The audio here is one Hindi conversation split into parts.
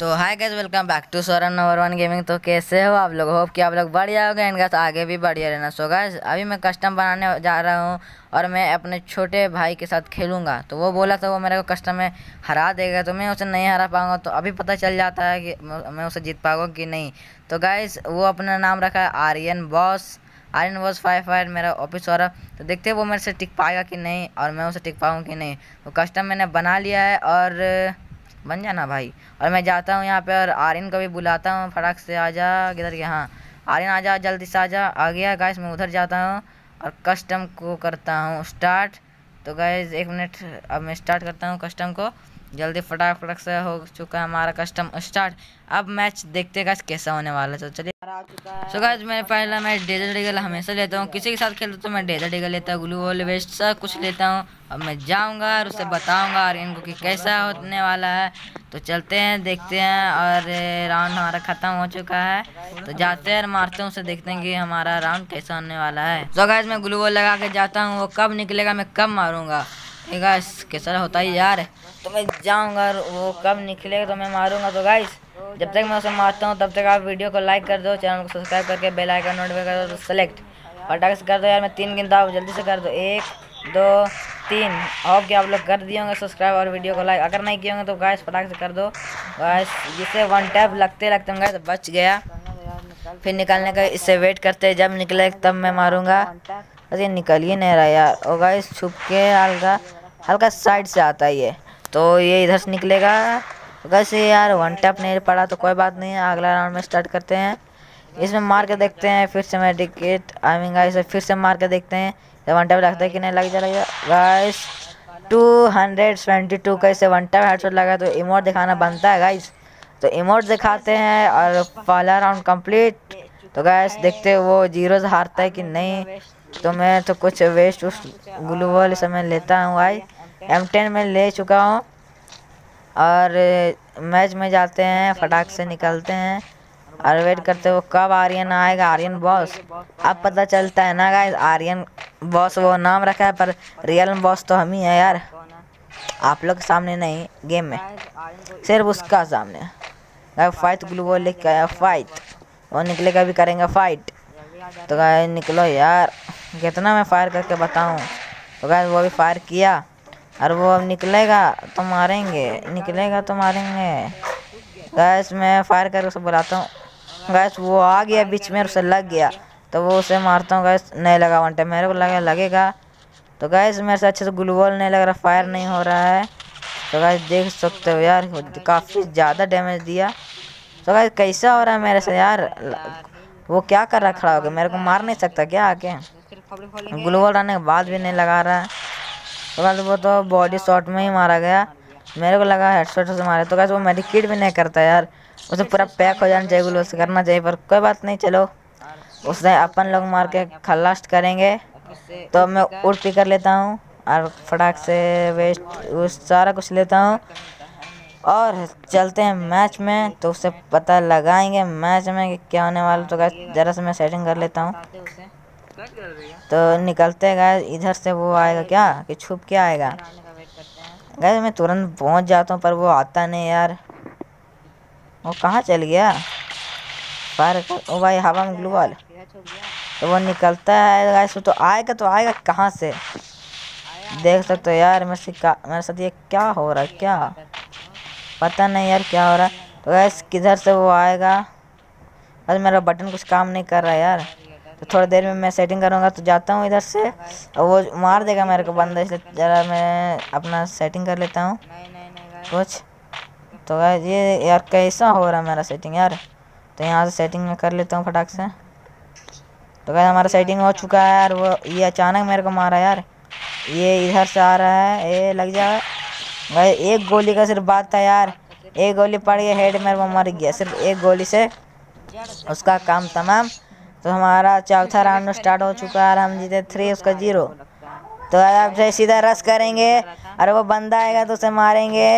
तो hi guys welcome back to Soren number one gaming तो कैसे हो आप लोग? होप कि आप लोग बढ़िया हो गए। इनका तो आगे भी बढ़िया रहना। सो गाइस अभी मैं कस्टम बनाने जा रहा हूँ और मैं अपने छोटे भाई के साथ खेलूँगा। तो वो बोला था, वो मेरे को कस्टम में हरा देगा तो मैं उसे नहीं हरा पाऊँगा। तो अभी पता चल जाता है कि मैं उसे जीत पाऊँगा कि नहीं। तो गाइस वो अपना नाम रखा है Aryan boss Aryan boss five five मेरा ऑफ़िस वाला। तो देखते वो मेरे से टिक पाएगा कि नहीं और मैं उसे टिक पाऊँ कि नहीं। तो कस्टम मैंने बना लिया है और बन जाना भाई। और मैं जाता हूँ यहाँ पे और आर्यन को भी बुलाता हूँ फटाक से आ जा किधर के हाँ आर्यन आ जा जल्दी से आ जा आ गया गैस मैं उधर जाता हूँ और कस्टम को करता हूँ स्टार्ट तो गैस एक मिनट अब मैं स्टार्ट करता हूँ कस्टम को। जल्दी फटाक से हो चुका है हमारा कस्टम स्टार्ट अब मैच देखते गैस कैसा होने वाला है। तो चलिए। सो गैस मैं पहला मैच डेजर डिगल हमेशा लेता हूँ। किसी के साथ खेलता तो मैं डेजर डिगल लेता हूँ। ग्लू वॉल वेस्ट सब कुछ लेता हूँ। अब मैं जाऊँगा और उसे बताऊँगा और इनको कि कैसा होने वाला है। तो चलते हैं, देखते हैं और राउंड हमारा ख़त्म हो चुका है। तो जाते हैं और मारते हैं, उसे देखते हैं कि हमारा राउंड कैसा होने वाला है। सो गैस मैं ग्लू वॉल लगा के जाता हूँ। वो कब निकलेगा, मैं कब मारूँगा। गाइस कैसा होता है यार। तो मैं जाऊँगा वो कब निकलेगा तो मैं मारूँगा। तो गाइस जब तक मैं उसे मारता हूँ, तब तक आप वीडियो को लाइक कर दो चैनल को सब्सक्राइब करके बेल आइकन नोटिफाई कर दो तो सेलेक्ट फटाक से कर दो यार, मैं तीन गिनता हूँ, जल्दी से कर दो। एक, दो, तीन। होप कि आप लोग कर दिए होंगे सब्सक्राइब और वीडियो को लाइक अगर नहीं किए होंगे तो गैस फटाक से कर दो। गैस जिसे वन टैप लगते लगते गैस बच गया। फिर निकालने का, इससे वेट करते जब निकले, तब मैं मारूँगा। अरे निकल ही नहीं रहा यार। और गैस छुप के हल्का हल्का साइड से आता है ये। तो ये इधर से निकलेगा। वैसे यार वन टैप नहीं पड़ा तो कोई बात नहीं है अगला राउंड में स्टार्ट करते हैं। इसमें मार के देखते हैं, फिर से मैं टिकट आई मीन गाइस फिर से मार के देखते हैं तो वन टैप लगता है कि नहीं, लग जाएगा guys two hundred twenty two कैसे वन टैप हेडशॉट लगा तो इमोट दिखाना बनता है गाइस तो इमोट दिखाते हैं और पहला राउंड कंप्लीट तो गैस देखते वो ज़ीरो हारता है कि नहीं। तो मैं तो कुछ वेस्ट उस ग्लू वॉल समय लेता हूँ भाई। एम टेन में ले चुका हूँ। और मैच में जाते हैं, फटाक से निकलते हैं। और वेट करते हो कब आर्यन आएगा। आर्यन बॉस अब पता चलता है ना गाइस आर्यन बॉस वो नाम रखा है, पर रियल बॉस तो हम ही है यार। आप लोग के सामने नहीं गेम में। सिर्फ़ उसका सामने। फाइट ग्लू लेके आया फाइट वो निकलेगा भी करेंगे फाइट तो गाय निकलो यार। कितना मैं फायर करके बताऊँ तो गैस वो भी फायर किया, और वो अब निकलेगा तो मारेंगे, निकलेगा तो मारेंगे। गैस मैं फायर करके उसे बुलाता हूँ। गैस वो आ गया, बीच में उसे लग गया तो वो उसे मारता हूँ। गैस नहीं लगा वन टाइम मेरे को लगे लगेगा। तो गैस मेरे से अच्छे से ग्लूबॉल नहीं लग रहा, फायर नहीं हो रहा है। तो गैस देख सकते हो यार, काफ़ी ज़्यादा डैमेज दिया। तो गैस कैसा हो रहा है मेरे से यार? वो क्या कर रहा खड़ा हो गया मेरे को मार नहीं सकता क्या आके? ग्लूबॉल रहने के बाद भी नहीं लगा रहा है। तो गैस वो तो बॉडी शॉट में ही मारा गया। मेरे को लगा हेडशॉट से मारे। तो गैस वो मेडिकेट भी नहीं करता यार। उसे पूरा पैक हो जाना चाहिए ग्लू से करना चाहिए, पर कोई बात नहीं, चलो। उसने अपन लोग मार के खलास्ट करेंगे। तो मैं उड़ पी कर लेता हूँ और फटाक से वेस्ट उस सारा कुछ लेता हूँ। और चलते हैं मैच में। तो उससे पता लगाएँगे मैच में कि क्या होने वाला तो गैस ज़रा से मैं सेटिंग कर लेता हूँ। तो निकलते गए इधर से वो आएगा क्या? कि छुप के आएगा। गए मैं तुरंत पहुँच जाता हूँ, पर वो आता नहीं यार। वो कहाँ चल गया? फायर ओ भाई, हवा में ग्लू वाल। तो वो निकलता है गैस तो आएगा तो आएगा कहाँ से? देख सकते हो यार, मेरे से मेरे साथ ये क्या हो रहा है, क्या? पता नहीं यार क्या हो रहा है। तो गैस किधर से वो आएगा? अरे मेरा बटन कुछ काम नहीं कर रहा यार। तो थोड़ी देर में मैं सेटिंग करूँगा तो जाता हूँ इधर से और वो मार देगा मेरे को बंदा इसलिए ज़रा मैं अपना सेटिंग कर लेता हूँ। कुछ? तो ये यार कैसा हो रहा है मेरा सेटिंग यार? तो यहाँ से सेटिंग में कर लेता हूँ फटाक से। तो क्या हमारा सेटिंग हो चुका है यार वो ये अचानक मेरे को मारा यार। ये इधर से आ रहा है ये लग जा। भाई एक गोली का सिर्फ़ बात था यार। एक गोली पड़ गई हेड मेरे को मर गया सिर्फ़ एक गोली से। उसका काम तमाम। तो हमारा चौथा राउंड स्टार्ट हो चुका है और हम जीते थ्री उसका ज़ीरो तो अब से सीधा रस करेंगे और वो बंदा आएगा तो उसे मारेंगे।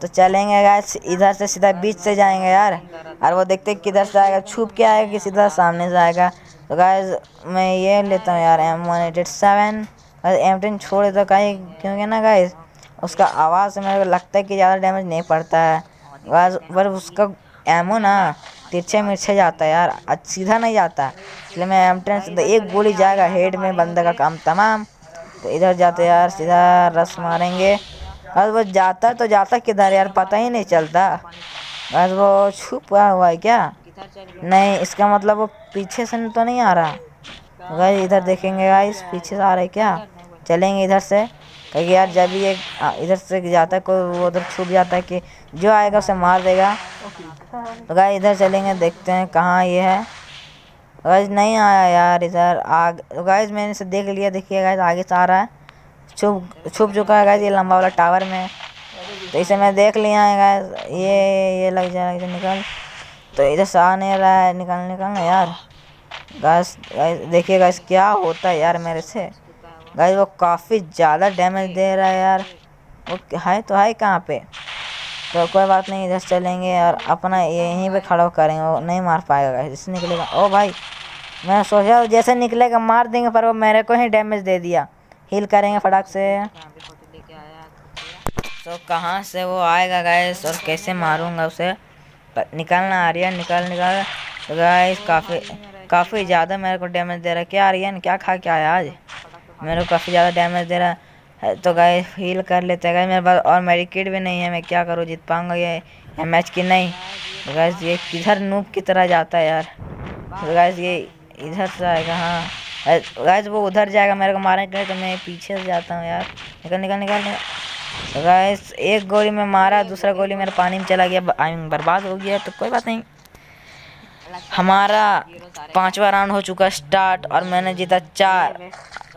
तो चलेंगे गैस इधर से सीधा बीच से जाएँगे यार। और वो देखते किधर से आएगा, छुप के आएगा कि सीधा सामने से आएगा। तो गैस मैं ये लेता हूँ यार M one eight seven M ten छोड़े तो कहीं, क्योंकि ना गैस उसका आवाज़ से मेरे को लगता है कि ज़्यादा डैमेज नहीं पड़ता है। बस, पर उसका एमो ना। तिरछे मिर्चे जाता है यार सीधा नहीं जाता। इसलिए मैं एम टेन से एक गोली जाएगा हेड में बंदे का काम तमाम। तो इधर जाते यार, सीधा रस मारेंगे। बस वो जाता तो जाता किधर यार, पता ही नहीं चलता। बस वो छुपा हुआ है क्या? नहीं, इसका मतलब वो पीछे से तो नहीं आ रहा। गाइस इधर देखेंगे गाइस पीछे से आ रहा क्या? चलेंगे इधर से। क्योंकि यार जब ये इधर से जाता है, कोई वो उधर छुप जाता है कि जो आएगा उसे मार देगा। तो गाइस इधर चलेंगे, देखते हैं कहाँ ये है। गाइस नहीं आया यार इधर, आग तो गाइस मैंने इसे देख लिया, देखिए गाइस आगे से आ रहा है। छुप छुप चुका है गाइस ये लंबा वाला टावर में। तो इसे मैं देख लिया है गाइस ये ये लग जाएगा निकल। तो इधर से आ नहीं रहा है, निकल निकल यार। गैस देखिए गैस क्या होता है यार मेरे से। गैस वो काफ़ी ज़्यादा डैमेज दे रहा है यार। वो है तो है कहाँ पे? तो कोई बात नहीं, इधर चलेंगे और अपना यहीं पे खड़ा करेंगे। वो नहीं मार पाएगा गैस जैसे निकलेगा। ओ भाई, मैं सोचा जैसे निकलेगा, मार देंगे, पर वो मेरे को ही डैमेज दे दिया। हील करेंगे फटाक से। तो कहाँ से वो आएगा गैस और कैसे मारूँगा उसे? निकलना आ रही है निकाल, निकल। तो गैस काफ़ी काफ़ी ज़्यादा मेरे को डैमेज दे रहा है। क्या आर्यन, क्या खा के आया आज? मेरे को काफ़ी ज़्यादा डैमेज दे रहा है। तो गाय हील कर लेते हैं। मेरे पास और मेरी किट भी नहीं है। मैं क्या करूँ? जीत पाऊँगा ये मैच की? नहीं। तो गैस ये किधर नूप की तरह जाता है यार? तो गैस ये इधर से आएगा हाँ। गैस वो उधर जाएगा मेरे को मारने के लिए तो मैं पीछे से जाता हूँ यार। निकल निकल निकल तो गैस एक गोली में मारा, दूसरा गोली मेरे पानी में चला गया। आई बर्बाद हो गया तो कोई बात नहीं। हमारा पांचवा राउंड हो चुका स्टार्ट और मैंने जीता चार।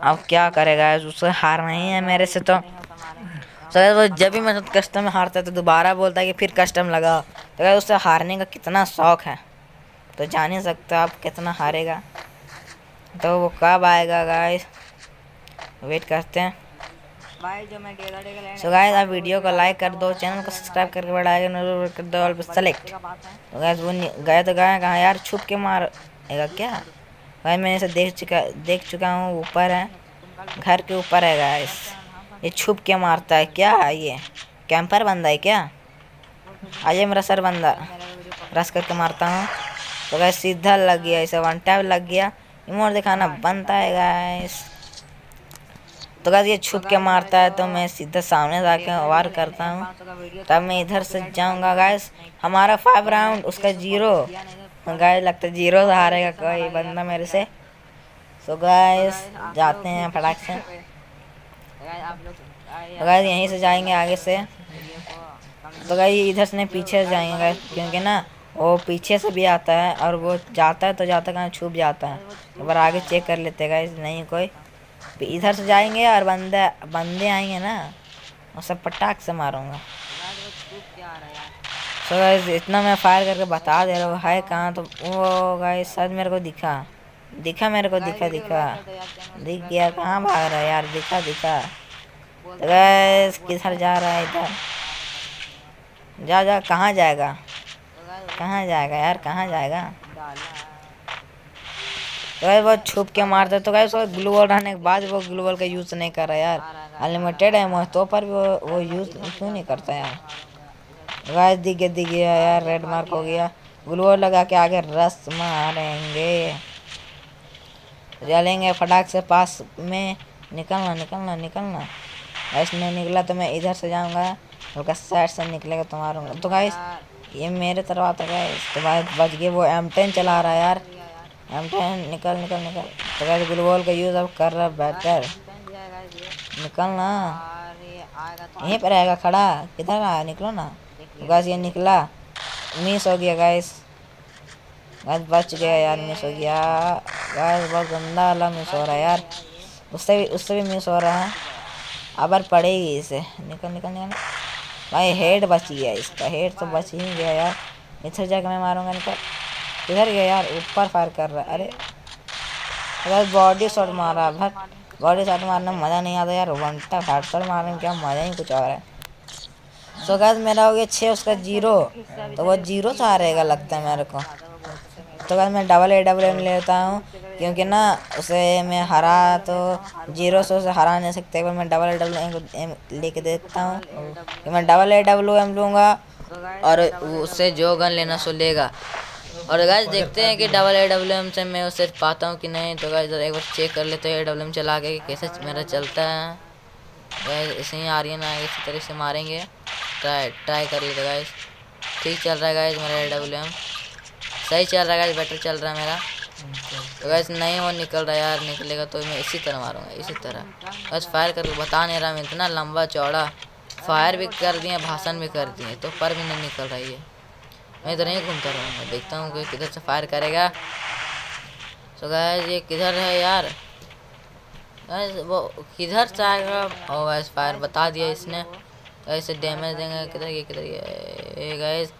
अब क्या करेगा? उससे हार नहीं है मेरे से तो। सर, वो जब भी मैं कस्टम में हारता है तो दोबारा बोलता है कि फिर कस्टम लगा तो उससे हारने का कितना शौक है? तो जान ही सकते आप कितना हारेगा। तो वो कब आएगा गाइस वेट करते हैं। सो गाइस आप वीडियो को लाइक कर दो चैनल को सब्सक्राइब करके बढ़ाएगा कर दो पे सेलेक्ट तो गाइस वो गए तो गए कहाँ यार, छुप के मारेगा क्या? भाई मैंने इसे देख चुका देख चुका हूँ, ऊपर है। घर के ऊपर है गाइस ये छुप के मारता है। क्या है ये? कैंपर बंदा है क्या? आइए, मेरा सर बंदा। रस करके मारता हूँ। तो गैस सीधा लग गया, इसे वन टैप लग गया। इमोट दिखाना बनता है गाइस तो गाइस ये छुप के मारता है तो मैं सीधा सामने जाके वार करता हूँ। तब मैं इधर से जाऊँगा गाइस हमारा फाइव राउंड उसका ज़ीरो गाइस, लगता है ज़ीरो से हारेगा कोई बंदा मेरे से। सो गाइस जाते हैं फटाक से। तो गाइस यहीं से जाएँगे आगे से। तो गाइस इधर से पीछे से जाएँगे गाइस क्योंकि ना, वो पीछे से भी आता है और वो जाता है तो जाता कहाँ छुप जाता है। एक बार आगे चेक कर लेते गाइस नहीं कोई। इधर से जाएँगे और बंदे बंदे आएँगे ना और सब पटाख से मारूँगा। तो गाइस इतना मैं फायर करके बता दे रहा हूँ है कहाँ तो? वो गाइस शायद मेरे को दिखा। दिखा मेरे को, दिखा दिखा। दिख गया, कहाँ भाग रहा है यार? दिखा दिखा। तो गैस किधर जा रहा है इधर? जा जा, कहाँ जाएगा? कहाँ जाएगा यार, कहाँ जाएगा? तो भाई वो छुप के मारते तो भाई उसको ग्लू वॉल रहने के बाद वो ग्लू वॉल का यूज़ नहीं कर रहा यार। अनलिमिटेड है तो पर भी वो वो यूज़ क्यों नहीं करता यार? गाय दिख गया दिख गया यार रेड मार्क हो गया। ग्लू लगा के आगे रस मारेंगे। जलेंगे फटाक से पास में। निकलना निकलना निकलना। ऐसे में निकला तो मैं इधर से जाऊँगा। हल्का साइड से निकलेगा तो मारूँगा तो गाइस ये मेरे तरफ़ आता है तो भाई बच गए वो एम टेन चला रहा है यार। एम टेन निकल निकल निकल। तो कैसे ग्लूबॉल का यूज़ अब कर रहा बेटर निकलना। यहीं पर रहेगा खड़ा। किधर आ निकलो ना। तो गैस ये निकला। मिस हो गया गैस गैस बच गया यार, मिस हो गया। गैस बहुत गंदा वाला मिस हो रहा है यार। उससे भी उससे भी मिस हो रहा है। अबर पड़ेगी इसे। निकल निकल निकल। भाई हेड बच गया इसका। हेड तो बच ही गया यार। इधर जाकर मैं मारूँगा, निकल। इधर गया यार, ऊपर फायर कर रहा है। अरे। अगर बॉडी शॉट मारा भर बॉडी शॉट मारने में मज़ा नहीं आता यार। वनटा हेड शॉट मारने में क्या मज़ा ही कुछ और है। सो गैस मेरा हो गया छः, उसका ज़ीरो। तो वो ज़ीरो से रहेगा लगता है मेरे को। तो गैस मैं डबल ए डबल एम लेता हूँ, क्योंकि ना उसे मैं हरा तो ज़ीरो से उसे हरा नहीं सकते। पर मैं double A double M M लेके देखता हूँ कि मैं डबल ए डब्ल्यू एम लूँगा और उससे जो गन लेना सो लेगा। और गाइस देखते हैं कि डबल ए डब्ल्यू एम से मैं उसे पाता हूँ कि नहीं। तो गाइस एक बार चेक कर लेते हैं ए डब्ल्यू एम चला के कैसे मेरा चलता है। ऐसे ही आर्यन आगे इसी तरह से मारेंगे। ट्राई ट्राई करिए तो गाइस ठीक चल रहा है गाइस मेरा ए डब्ल्यू एम सही चल रहा है गाइस बेटर चल रहा है मेरा। तो गैस नहीं वो निकल रहा यार, निकलेगा तो मैं इसी तरह मारूँगा, इसी तरह। बस फायर करके बता नहीं रहा मैं, इतना लंबा चौड़ा। फायर भी कर दिए, भाषण भी कर दिए तो पर भी नहीं निकल रही है मैं इधर नहीं घूमता रहूँगा, देखता हूँ कि किधर से फायर करेगा। तो गैस ये किधर है यार? गैस वो किधर से आएगा ओ गैस फायर बता दिया इसने। ऐसे डैमेज देंगे, किधर ये किधर ये गैस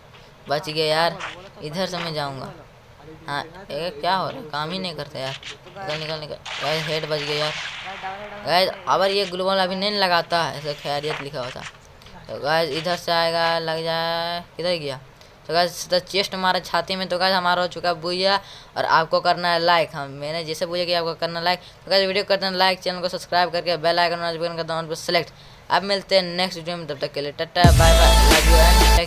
बच गया यार। इधर से मैं जाऊँगा। हाँ क्या हो रहा है? काम ही नहीं करते यार। निकल निकल निकल। गैस हेड बच गया यार। गैस अबर ये ग्लूबल अभी नहीं लगाता है, ऐसे खैरियत लिखा था। तो गैस इधर से आएगा, लग जाए। किधर गया? तो गैस तो चेस्ट मारा छाती में तो गैस हमारा हो चुका बुझा और आपको करना है लाइक हम, मैंने जैसे बुझे कि आपको करना लाइक तो गैस वीडियो करते हैं लाइक चैनल को सब्सक्राइब करके बेल आइकन नोटिफिकेशन का दबाना पर सेलेक्ट अब मिलते हैं नेक्स्ट वीडियो में तब तक के लिए। Tata bye bye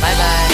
bye bye